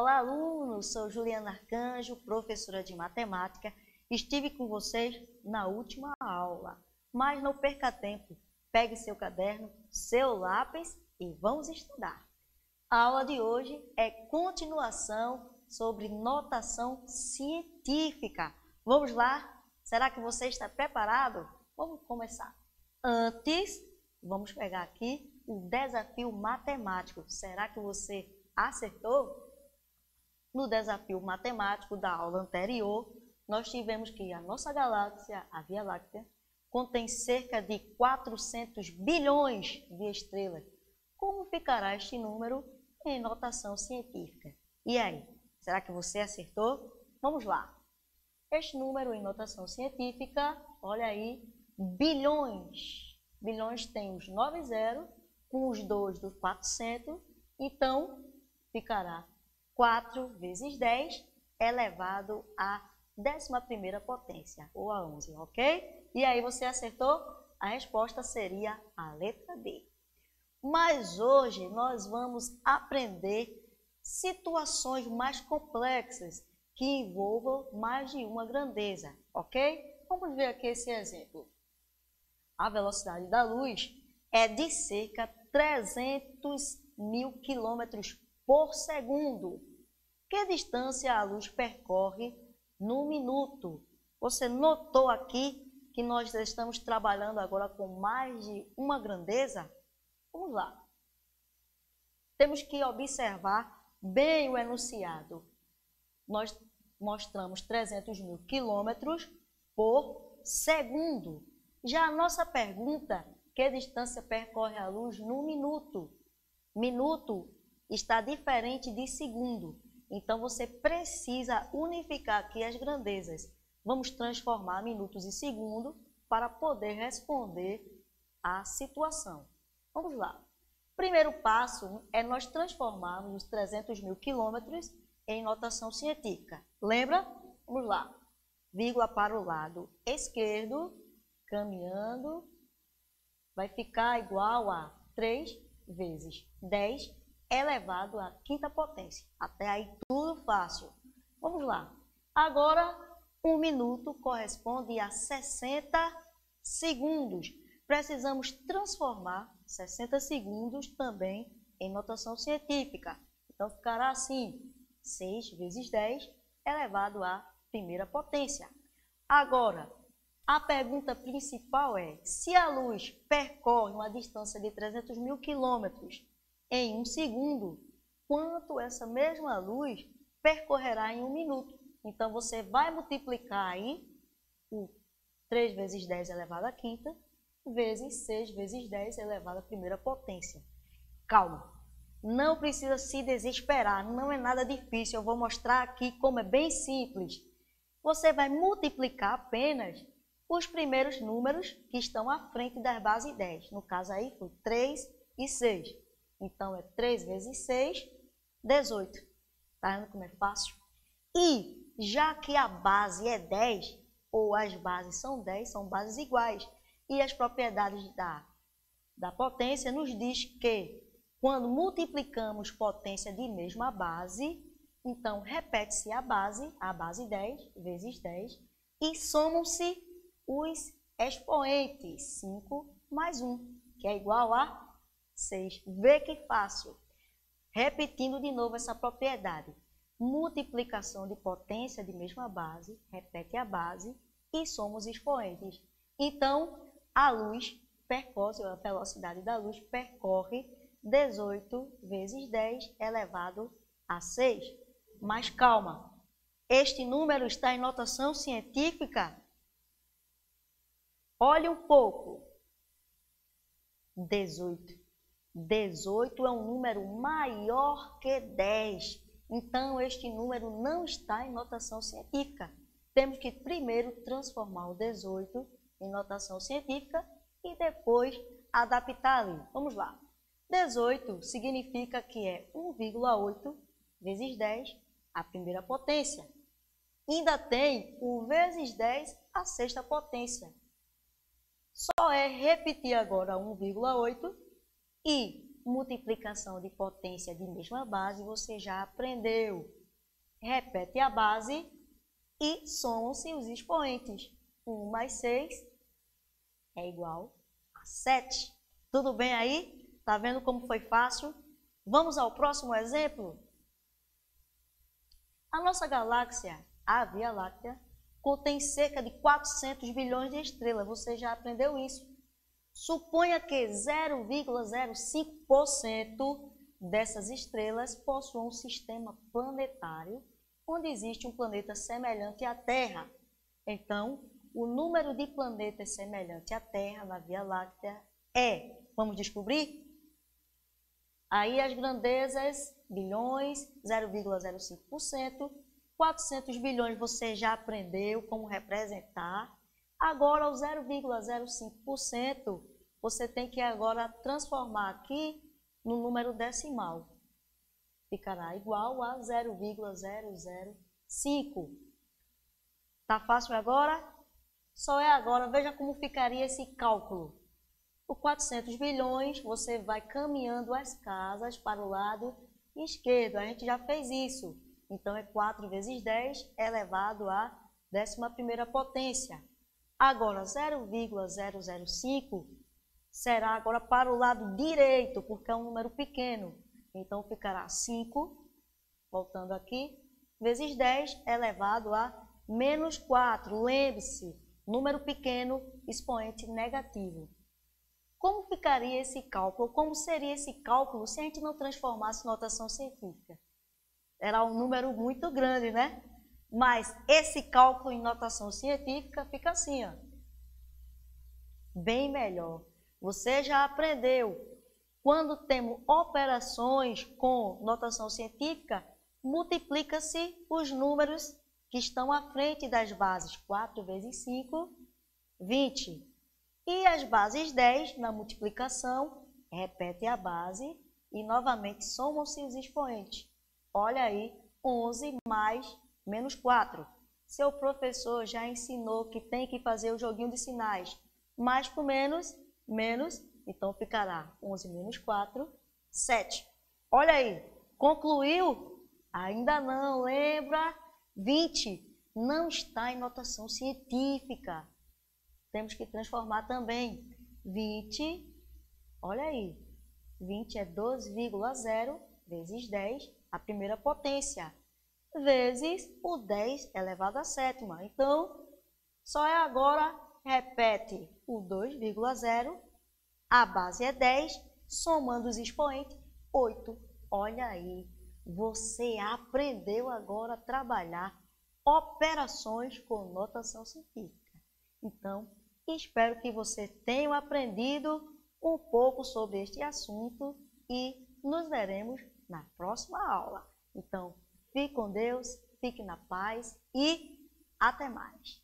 Olá, alunos! Sou Juliana Arcanjo, professora de matemática. Estive com vocês na última aula, mas não perca tempo. Pegue seu caderno, seu lápis e vamos estudar. A aula de hoje é continuação sobre notação científica. Vamos lá? Será que você está preparado? Vamos começar. Antes, vamos pegar aqui o desafio matemático. Será que você acertou? No desafio matemático da aula anterior, nós tivemos que a nossa galáxia, a Via Láctea, contém cerca de 400 bilhões de estrelas. Como ficará este número em notação científica? E aí, será que você acertou? Vamos lá. Este número em notação científica, olha aí, bilhões. Bilhões tem os 9 zeros, com os 2 dos 400, então ficará 4 vezes 10 elevado à 11ª potência, ou a 11, ok? E aí você acertou? A resposta seria a letra D. Mas hoje nós vamos aprender situações mais complexas que envolvam mais de uma grandeza, ok? Vamos ver aqui esse exemplo. A velocidade da luz é de cerca de 300 mil quilômetros por segundo. Que distância a luz percorre no minuto? Você notou aqui que nós estamos trabalhando agora com mais de uma grandeza? Vamos lá. Temos que observar bem o enunciado. Nós mostramos 300 mil quilômetros por segundo. Já a nossa pergunta, que distância percorre a luz no minuto? Minuto está diferente de segundo. Então, você precisa unificar aqui as grandezas. Vamos transformar minutos em segundo para poder responder à situação. Vamos lá. Primeiro passo é nós transformarmos os 300 mil quilômetros em notação científica. Lembra? Vamos lá. Vírgula para o lado esquerdo, caminhando, vai ficar igual a 3 vezes 10 elevado à quinta potência. Até aí tudo fácil. Vamos lá. Agora, um minuto corresponde a 60 segundos. Precisamos transformar 60 segundos também em notação científica. Então, ficará assim, 6 vezes 10 elevado à primeira potência. Agora, a pergunta principal é, se a luz percorre uma distância de 300 mil quilômetros em um segundo, quanto essa mesma luz percorrerá em um minuto. Então, você vai multiplicar aí o 3 vezes 10 elevado à quinta, vezes 6 vezes 10 elevado à primeira potência. Calma, não precisa se desesperar, não é nada difícil. Eu vou mostrar aqui como é bem simples. Você vai multiplicar apenas os primeiros números que estão à frente das bases 10. No caso aí foi 3 e 6. Então, é 3 vezes 6, 18. Tá vendo como é fácil? E, já que a base é 10, ou as bases são 10, são bases iguais, e as propriedades da, da potência nos diz que, quando multiplicamos potência de mesma base, então repete-se a base, a base 10 vezes 10, e somam-se os expoentes, 5 mais 1, que é igual a 6. Vê que fácil. Repetindo de novo essa propriedade. Multiplicação de potência de mesma base, repete a base e somos expoentes. Então, a luz percorre, a velocidade da luz percorre 18 vezes 10 elevado a 6. Mas calma, este número está em notação científica? Olhe um pouco. 18 18 é um número maior que 10. Então, este número não está em notação científica. Temos que primeiro transformar o 18 em notação científica e depois adaptar ali. Vamos lá. 18 significa que é 1,8 vezes 10, a primeira potência. Ainda tem o vezes 10, a sexta potência. Só é repetir agora 1,8 e multiplicação de potência de mesma base, você já aprendeu. Repete a base e somam-se os expoentes. 1 mais 6 é igual a 7. Tudo bem aí? Tá vendo como foi fácil? Vamos ao próximo exemplo? A nossa galáxia, a Via Láctea, contém cerca de 400 bilhões de estrelas. Você já aprendeu isso. Suponha que 0,05% dessas estrelas possuam um sistema planetário onde existe um planeta semelhante à Terra. Então, o número de planetas semelhante à Terra na Via Láctea é, vamos descobrir? Aí as grandezas, bilhões, 0,05%, 400 bilhões você já aprendeu como representar. Agora, o 0,05%, você tem que agora transformar aqui no número decimal. Ficará igual a 0,005. Tá fácil agora? Só é agora. Veja como ficaria esse cálculo. Por 400 bilhões, você vai caminhando as casas para o lado esquerdo. A gente já fez isso. Então, é 4 vezes 10 elevado à 11ª potência. Agora, 0,005 será agora para o lado direito, porque é um número pequeno. Então, ficará 5, voltando aqui, vezes 10 elevado a menos 4. Lembre-se, número pequeno, expoente negativo. Como ficaria esse cálculo? Como seria esse cálculo se a gente não transformasse notação científica? era um número muito grande, né? Mas esse cálculo em notação científica fica assim, ó. Bem melhor. Você já aprendeu. Quando temos operações com notação científica, multiplica-se os números que estão à frente das bases. 4 vezes 5, 20. E as bases 10, na multiplicação, repete a base e novamente somam-se os expoentes. Olha aí, 11 mais menos 4. Seu professor já ensinou que tem que fazer o joguinho de sinais. Mais com menos, menos, então ficará 11 menos 4, 7. Olha aí, concluiu? Ainda não, lembra? 20 não está em notação científica. Temos que transformar também. 20, olha aí, 20 é 12,0 vezes 10 a primeira potência, vezes o 10 elevado à sétima. Então, só é agora, repete o 2,0, a base é 10, somando os expoentes, 8. Olha aí, você aprendeu agora a trabalhar operações com notação científica. Então, espero que você tenha aprendido um pouco sobre este assunto e nos veremos na próxima aula. Então, Fique com Deus, fique na paz e até mais.